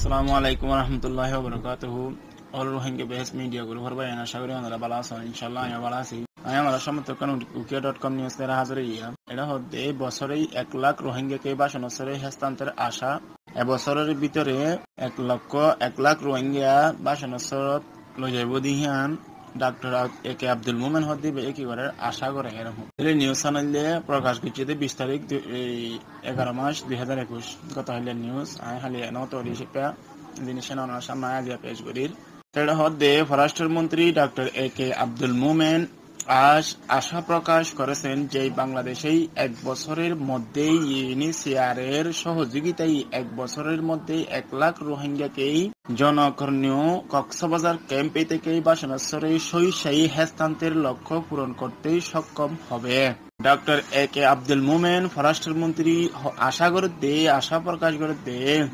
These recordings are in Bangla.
আসসালামু আলাইকুম রহমতুল্লাহ বরকাত অল রোহিঙ্গা বেস মিডিয়া গুলো ভরবাই আশা করি আমরা ভালো আছো ইনশাল্লাহ আমি ভালো আছি। আমি আমার সমর্থক উকিয়া ডট কম নিউজ এর হাজারে ইয়া এটা হচ্ছে বছরেই এক লাখ রোহিঙ্গাকে বাসনসরে হস্তান্তরের আশা। এবছরের ভিতরে এক লক্ষ এক লাখ রোহিঙ্গা বাসনসরত লই যাইব Dihan. Doctor A K Abdul Momen হদ্দিবে কি করে আশা করে এরকম। হলে নিউজ চ্যানেলে প্রকাশ করছে বিশ তারিখ এগারো মাস দুই হাজার একুশ। গত হলে নিউজ, আই হালি এনো তো রিসিপা জিনিস ওনার সামনে আজিয়া পেশ করির। এটা হদ্দে স্বরাষ্ট্রমন্ত্রী ডাক্তার এ কে আব্দুল মোমেন আজ আশা প্রকাশ করেছেন যে বাংলাদেশেই এক বছরের মধ্যেই ইউনিসিয়ারের সহযোগিতায় এক বছরের মধ্যে এক লাখ রোহিঙ্গাকেই জনকর্ণীয় কক্সবাজার ক্যাম্পে থেকে বাসনাশ্বরে সহিসায়ী হস্তান্তরের লক্ষ্য পূরণ করতে সক্ষম হবে। ডক্টর এ কে আব্দুল মোমেন স্বরাষ্ট্রমন্ত্রী হ- আশা করে দে আশা প্রকাশ করে দে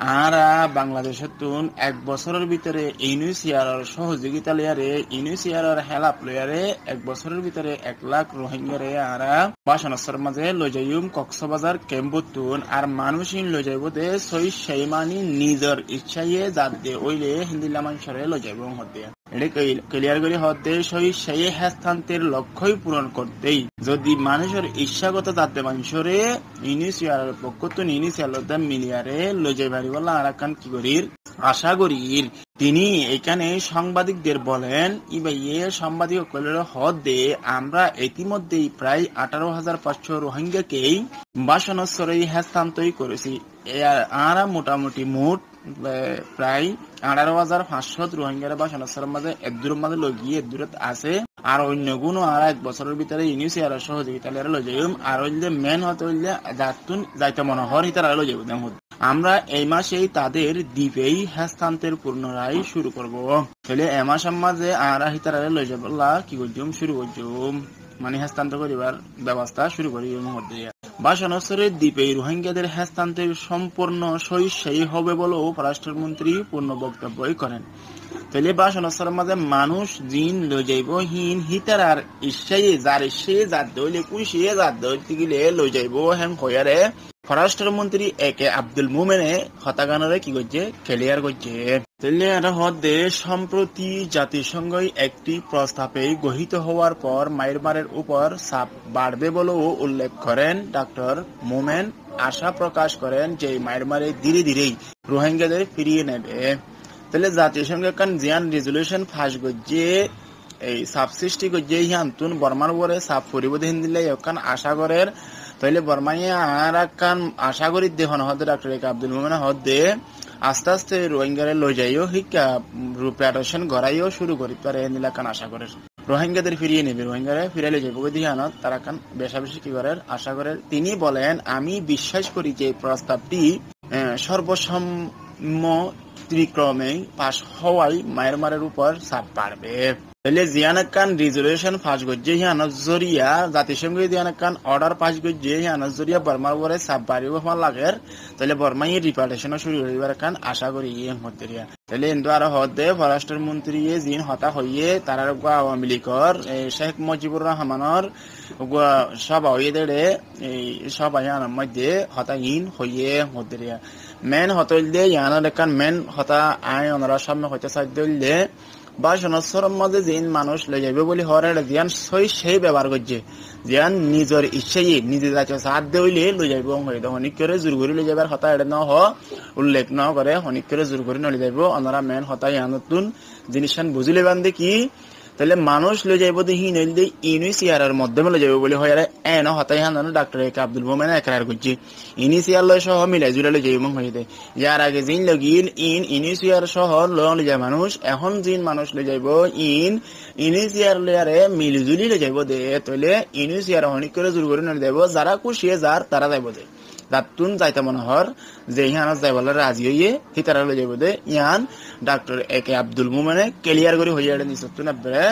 আরা বাংলাদেশের তুন এক বছরের ভিতরে ইউনিসিয়ারের সহযোগিতা লয়ারে ইউনিসিয়ারের হেলাপ লয়ারে এক বছরের ভিতরে এক লাখ রোহিঙ্গারে আরা বাসনসর মাঝে লজাইম কক্সবাজার ক্যাম্পতুন আর মানুষিন লজাইব দে সই সেইমানি নিজের ইচ্ছাইয়ে যাতে ওইলে হিন্দি লামাংসরে লজাইব হতে এটা ক্লিয়ার করে হতে সই সেই লক্ষ্যই পূরণ করতেই। যদি মানুষের ইচ্ছাগত তাতে মানুষরে পক্ষ তো মিলিয়ারে লই যাই পারি বললাম আর একখান কি করির? আশা করির। তিনি এখানে সাংবাদিকদের বলেন ইবাইয়ে সাংবাদিক কলের হদ দে আমরা ইতিমধ্যেই প্রায় আঠারো হাজার পাঁচশো রোহিঙ্গাকেই বাসনস্বরেই হস্তান্তরই করেছি। আরা মোটামুটি মোট প্রায় আঠারো হাজার পাঁচশো রোহিঙ্গার বাসনস্বরের মাঝে এদূর মাঝে লগিয়ে এদূরত আছে। আর অন্য কোনো আর এক বছরের ভিতরে ইউনিসিয়ার সহযোগিতা লেরা লই যাইম আর হইলে মেন হতে হইলে যাতুন যাইতে মনে হর হিতারা যাইব দেখুন আমরা এই মাসেই তাদের দ্বীপেই হস্তান্তর পুনরায় শুরু করব। তাহলে এ মাস মাঝে আর হিতারা লই যাব কি করছুম শুরু করছুম মানে হস্তান্তর করিবার ব্যবস্থা শুরু করি মধ্যে বাসনসরের দ্বীপে রোহিঙ্গাদের হস্তান্তর সম্পূর্ণ সহিসায়ী হবে বলেও পররাষ্ট্রমন্ত্রী পূর্ণ বক্তব্য করেন। তাহলে বাসনসরের মাঝে মানুষ জিন যাইব, হিন, হিতার আর ইচ্ছাই যার সে যার দইলে সে যার দইতে গেলে লই যাইব হেন হয়ারে স্বরাষ্ট্রমন্ত্রী একে আব্দুল মোমেনে হতাগানরে কি করছে? ক্লিয়ার করছে। তাহলে সম্প্রতি জাতিসংঘই একটি প্রস্তাবে গৃহীত হওয়ার পর মায়ের উপর চাপ বাড়বে বলেও উল্লেখ করেন ডক্টর মোমেন। আশা প্রকাশ করেন যে মায়ের ধীরে ধীরেই রোহিঙ্গাদের ফিরিয়ে নেবে। তাহলে জাতিসংঘ কান জিয়ান রেজলিউশন ফাঁস গজ্জে, এই সাপ সৃষ্টি গজ্জে হিয়ান্তুন বর্মার উপরে সাপ পরিব দিন দিলে এখান আশা করের তাইলে বর্মাইয়া আর কান আশা করি দেহন হদে ডাক্তার আব্দুল মোমেন হদে আস্তে আস্তে রোহিঙ্গারে লই যাইও শিক্ষা প্রিপারেশন গড়াইও শুরু করি। পারে নিলা কান আশা করে। রোহিঙ্গাদের ফিরিয়ে নেবে। রোহিঙ্গারে ফিরে লই যাব দিকে তারা কান বেশাবেশি কি করে আশা করে তিনি বলেন আমি বিশ্বাস করি যে প্রস্তাবটি আহ, সর্বসম্ম ত্রিক্রমে পাশ হওয়াই মায়ের উপর চাপ পারবে তাহলে জিয়ানাক খান রিজলিউশন পাস করছে হিয়ানত জরিয়া জাতিসংঘ জিয়ানাক খান অর্ডার পাস করছে হিয়ানত জরিয়া বর্মার উপরে চাপ বাড়িব হওয়ার লাগের। তাহলে বর্মাই রিপার্টেশন শুরু হইবার খান আশা করি ইয়ে মধ্যে তাহলে এন্দু আর হদে পররাষ্ট্রমন্ত্রী জিন হতা হইয়ে তার আওয়ামী লীগর এই শেখ মুজিবুর রহমানের সভা হইয়ে দেড়ে এই সবাই আনার মধ্যে হতা ইন হইয়ে মধ্যে মেন হতইল দে ইয়ানার একান মেন হতা আই ওনারা সামনে হইতে হইলে বা সনস্বরম মাঝে যেন মানুষ লই যাবে বলে হরে জিয়ান সই সেই ব্যবহার করছে। জিয়ান নিজের ইচ্ছাই, নিজে যাচ্ছে সাথ দেইলে লই যাইব তো হনিক করে জোর করে লই যাবার হতা এড়ে ন হ উল্লেখ ন করে হনিক করে জোর করে নলি যাইব। অনারা মেন হতা ইয়ানতুন জিনিসান বুঝিলে বান্ধে কি? তাহলে মানুষ লই যাইব দেখি, নইলে ইউনিসিয়ারের মাধ্যমে লই যাইব বলে হয়। আর এন হতাই হান ডাক্তার একে আব্দুল মোমেন একরার করছে ইনিসিয়ার লয় সহ মিলাই জুড়ে লই যাইব হয়ে। দেয় যার আগে জিন লগিল ইন ইনিসিয়ার সহ লই যায় মানুষ। এখন জিন মানুষ লই যাইব, ইন ইনিসিয়ার লয়ারে মিলিজুলি লই যাইব দে। তাহলে ইনিসিয়ার হনিক করে জোর করে নলি যাইব। যারা খুশি, যার, তারা যাইব দে। দাতুন যাইতে মনে হর, যে ইহান যাইবলে রাজি হইয়ে হিতারা লই যাইব দে। ইয়ান ডাক্তার এ কে আব্দুল মোমেনে ক্লিয়ার করে হইয়া নিচতুন এবারে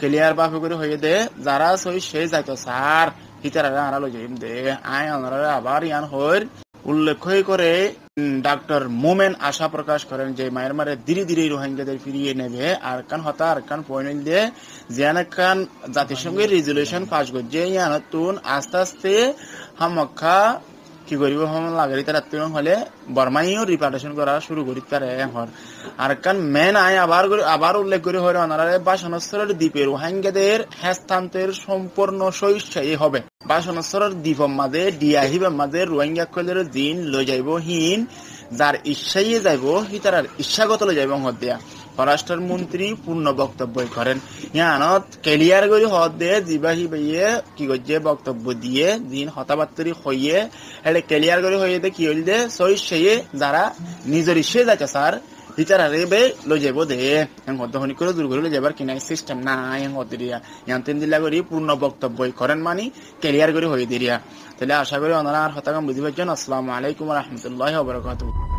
ক্লিয়ার বাপে করে হইয়ে দে, যারা সই সে যাইতো স্যার হিতারা আড়া লই যাইম দে। আই আনারা আবার ইয়ান হইর। উল্লেখ করে ডাক্তার মোমেন আশা প্রকাশ করেন যে মায়ের ধীরে ধীরে রোহিঙ্গাদের ফিরিয়ে নেবে। আর কান হতা, আর কান পয়েন্ট দিয়ে জিয়ান খান জাতিসংঘের রেজলিউশন পাস করছে। ইয়ানতুন আস্তে আস্তে হামক্কা কি করিব হম লাগরি তার আত্মীয় হলে বর্মাইও রিপার্টেশন করা শুরু করি তার হর আর কান মেন আয় আবার আবার উল্লেখ করে হরে অনারে বাসনস্তরের দ্বীপের রোহিঙ্গাদের হ্যাস্তান্তের সম্পূর্ণ সহিষ্যায়ী হবে। বাসনস্তরের দ্বীপ মাঝে ডিয়াহিবের মাঝে রোহিঙ্গা কলের দিন লই যাইব, হিন যার ইচ্ছাই যাইব হি তার ইচ্ছাগত লই যাইব হদ দিয়া স্বরাষ্ট্র মন্ত্রী পূর্ণ বক্তব্য করেন। ইয়ানত ক্লিয়ার করে হদ জিবাহি বাইয়ে কি করছে বক্তব্য দিয়ে দিন হতাবাত্তরি হইয়ে এটা ক্লিয়ার করে হইয়ে দে কি হইল দে সই সেই যারা নিজের ইচ্ছে যাচ্ছে স্যার হিচার আরে বে লই যাব দে। এন হদ হনি করে দূর করে লই যাবার কিনা সিস্টেম না এন হদ দিয়া। ইয়ান তিন দিলা করে পূর্ণ বক্তব্য করেন মানি ক্লিয়ার করে হইয়ে দিয়া। তাহলে আশা করি ওনারা আর হতাকাম বুঝি পাচ্ছেন আসসালামু আলাইকুম রহমতুল্লাহ বরকাতুহ